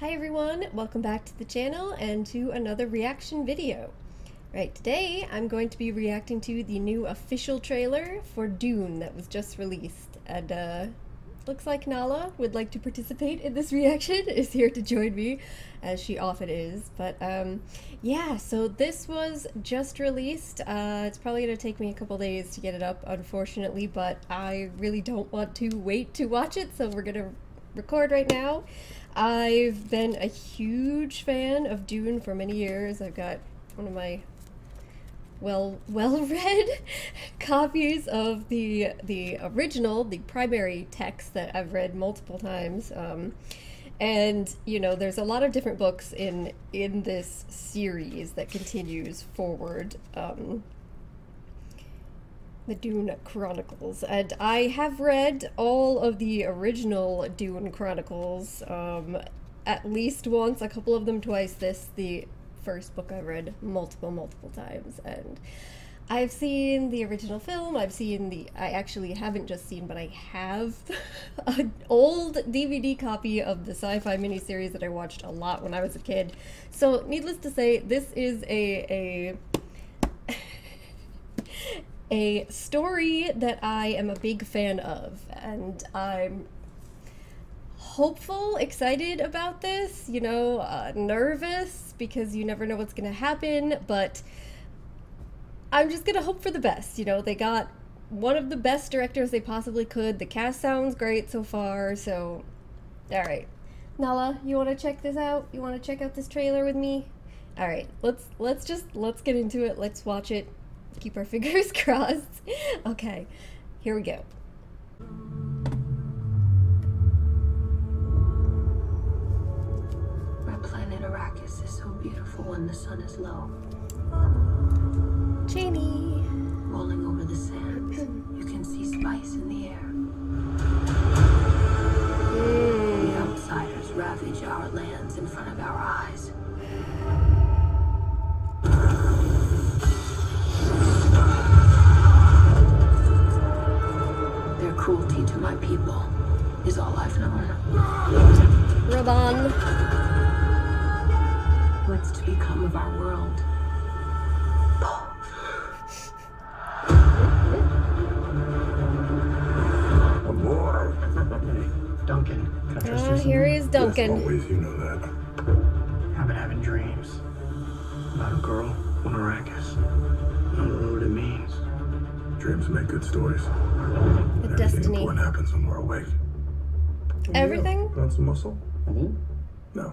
Hi everyone, welcome back to the channel and to another reaction video. Right, today I'm going to be reacting to the new official trailer for Dune that was just released. And uh, looks like Nala would like to participate in this reaction, is here to join me, as she often is. But um, yeah, so this was just released. Uh, it's probably going to take me a couple days to get it up, unfortunately, but I really don't want to wait to watch it, so we're going to record right now. I've been a huge fan of Dune for many years. I've got one of my well well read copies of the the original, the primary text that I've read multiple times. Um, and you know, there's a lot of different books in in this series that continues forward. Um, the Dune Chronicles, and I have read all of the original Dune Chronicles um, at least once, a couple of them twice. This, the first book I've read multiple, multiple times, and I've seen the original film. I've seen the. I actually haven't just seen, but I have an old DVD copy of the sci-fi miniseries that I watched a lot when I was a kid. So, needless to say, this is a a a story that I am a big fan of, and I'm hopeful, excited about this, you know, uh, nervous because you never know what's going to happen, but I'm just going to hope for the best. You know, they got one of the best directors they possibly could. The cast sounds great so far, so all right. Nala, you want to check this out? You want to check out this trailer with me? All right, let's let's just let's get into it. Let's watch it keep our fingers crossed. okay, here we go. My planet Arrakis is so beautiful when the sun is low. Jamie. Rolling over the sands, you can see spice in the air. Mm. The outsiders ravage our lands to become of our world? Duncan, can I trust you? here is Duncan. Yes, always, you know that. I've been having dreams about a girl on Arrakis. I don't know what it means. Dreams make good stories. The destiny. important happens when we're awake. Everything? Yeah. Want some muscle? Mm-hmm. No.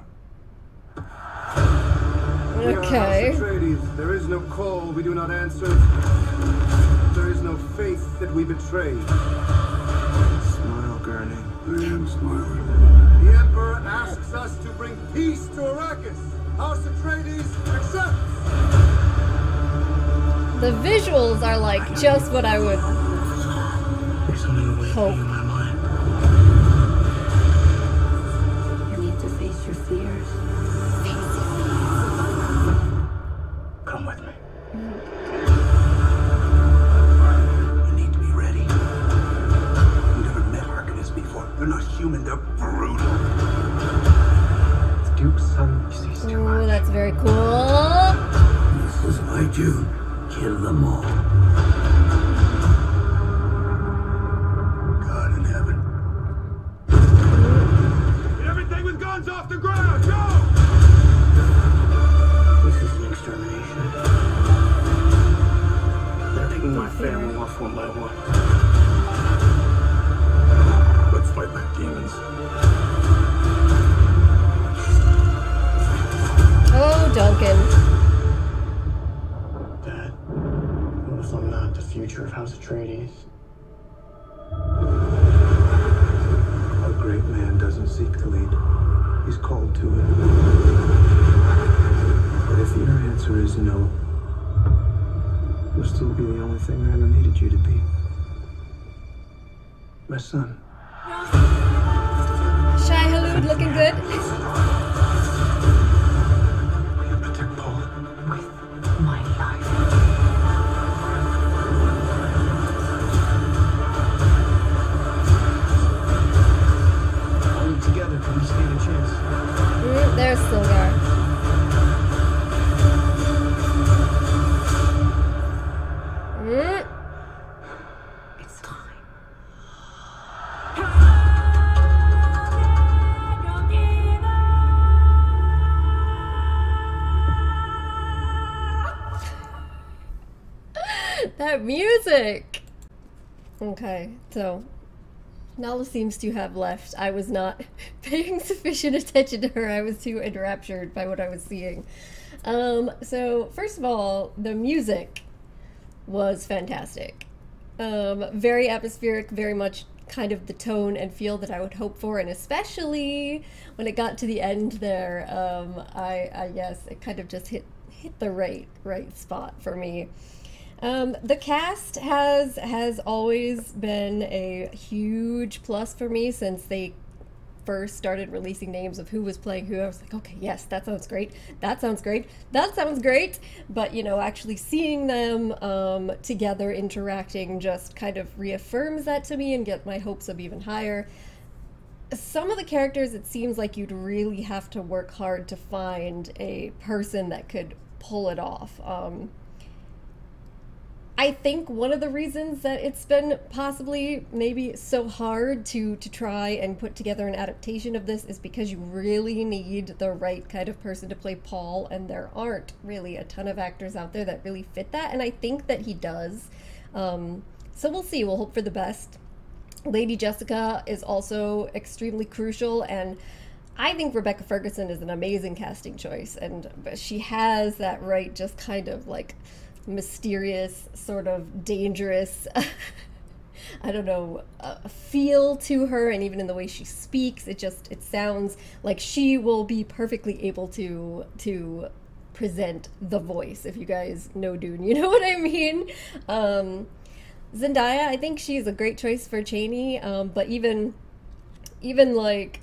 Okay. There is no call we do not answer. There is no faith that we betray. Smile, Gurney. Mm. I am smiling. The Emperor asks us to bring peace to Arrakis. House Atreides accepts. The visuals are like just what I would There's something awakening Hope. Guns off the ground. Go! This is an extermination. They're picking my family off one by one. Let's fight like demons. Oh, Duncan. Dad, what if I'm not the future of House Atreides? Answer is no, you'll still be the only thing I ever needed you to be. My son. Shai-Hulud looking good. Right, music. Okay, so Nala seems to have left. I was not paying sufficient attention to her. I was too enraptured by what I was seeing. Um, so first of all, the music was fantastic. Um, very atmospheric, very much kind of the tone and feel that I would hope for, and especially when it got to the end there, um, I, I guess it kind of just hit hit the right right spot for me. Um, the cast has has always been a huge plus for me since they first started releasing names of who was playing who. I was like, okay, yes, that sounds great. That sounds great. That sounds great. But you know, actually seeing them um, together interacting just kind of reaffirms that to me and get my hopes up even higher. Some of the characters, it seems like you'd really have to work hard to find a person that could pull it off. Um, I think one of the reasons that it's been possibly maybe so hard to to try and put together an adaptation of this is because you really need the right kind of person to play Paul and there aren't really a ton of actors out there that really fit that and I think that he does. Um, so we'll see. We'll hope for the best. Lady Jessica is also extremely crucial and I think Rebecca Ferguson is an amazing casting choice and she has that right just kind of like mysterious, sort of dangerous, I don't know, uh, feel to her, and even in the way she speaks, it just it sounds like she will be perfectly able to to present the voice. If you guys know Dune, you know what I mean. Um, Zendaya, I think she's a great choice for Chani, um, but even even like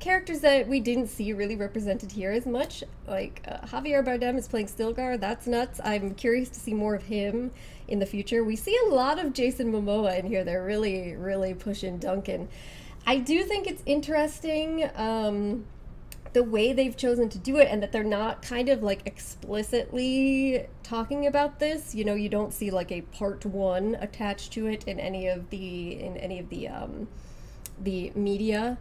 characters that we didn't see really represented here as much. Like uh, Javier Bardem is playing Stilgar. That's nuts. I'm curious to see more of him in the future. We see a lot of Jason Momoa in here. They're really, really pushing Duncan. I do think it's interesting um, the way they've chosen to do it, and that they're not kind of like explicitly talking about this. You know, you don't see like a part one attached to it in any of the in any of the um, the media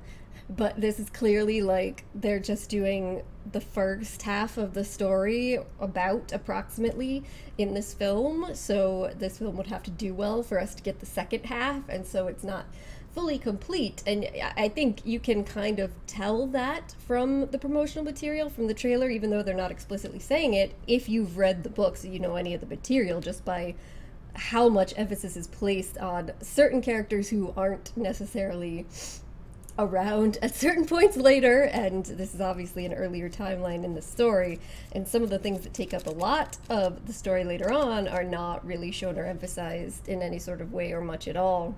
but this is clearly like they're just doing the first half of the story about approximately in this film. So this film would have to do well for us to get the second half and so it's not fully complete. And i think you can kind of tell that from the promotional material from the trailer even though they're not explicitly saying it if you've read the books you know any of the material just by how much emphasis is placed on certain characters who aren't necessarily around at certain points later, and this is obviously an earlier timeline in the story, and some of the things that take up a lot of the story later on are not really shown or emphasized in any sort of way or much at all.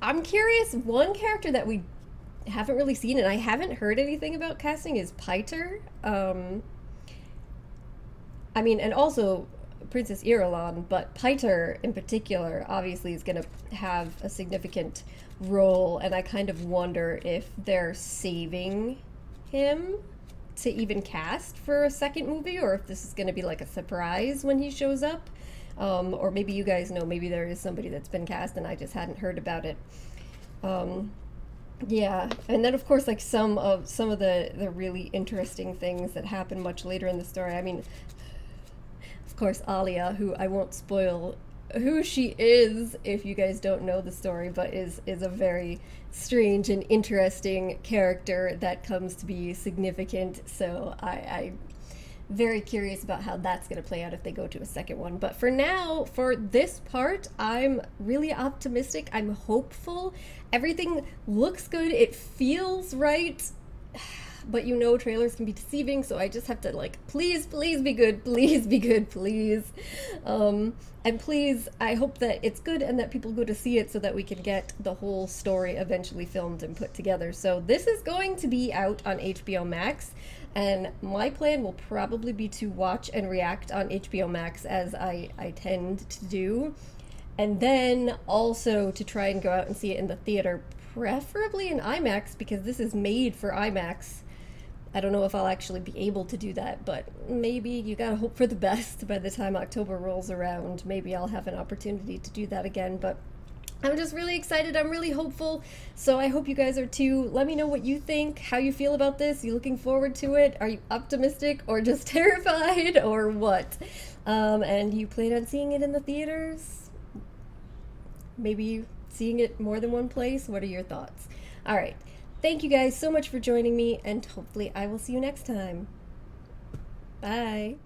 I'm curious, one character that we haven't really seen and I haven't heard anything about casting is Piter. Um, I mean, and also Princess Irulan, but Piter in particular obviously is going to have a significant role, and I kind of wonder if they're saving him to even cast for a second movie, or if this is going to be like a surprise when he shows up. Um, or maybe you guys know, maybe there is somebody that's been cast and I just hadn't heard about it. Um, yeah, and then of course, like some of some of the the really interesting things that happen much later in the story. I mean, course, Alia, who I won't spoil who she is if you guys don't know the story but is is a very strange and interesting character that comes to be significant. So i i very curious about how that's going to play out if they go to a second one. But for now for this part i'm really optimistic. I'm hopeful. Everything looks good. It feels right but you know trailers can be deceiving so i just have to like please please be good please be good please. Um, and please i hope that it's good and that people go to see it so that we can get the whole story eventually filmed and put together. So this is going to be out on hbo max and my plan will probably be to watch and react on hbo max as i i tend to do and then also to try and go out and see it in the theater preferably in IMAX because this is made for IMAX I don't know if I'll actually be able to do that, but maybe you gotta hope for the best by the time October rolls around. Maybe I'll have an opportunity to do that again, but I'm just really excited. I'm really hopeful. So I hope you guys are too. Let me know what you think, how you feel about this. You looking forward to it? Are you optimistic or just terrified or what? Um, and you plan on seeing it in the theaters? Maybe seeing it more than one place? What are your thoughts? All right. Thank you guys so much for joining me, and hopefully I will see you next time. Bye.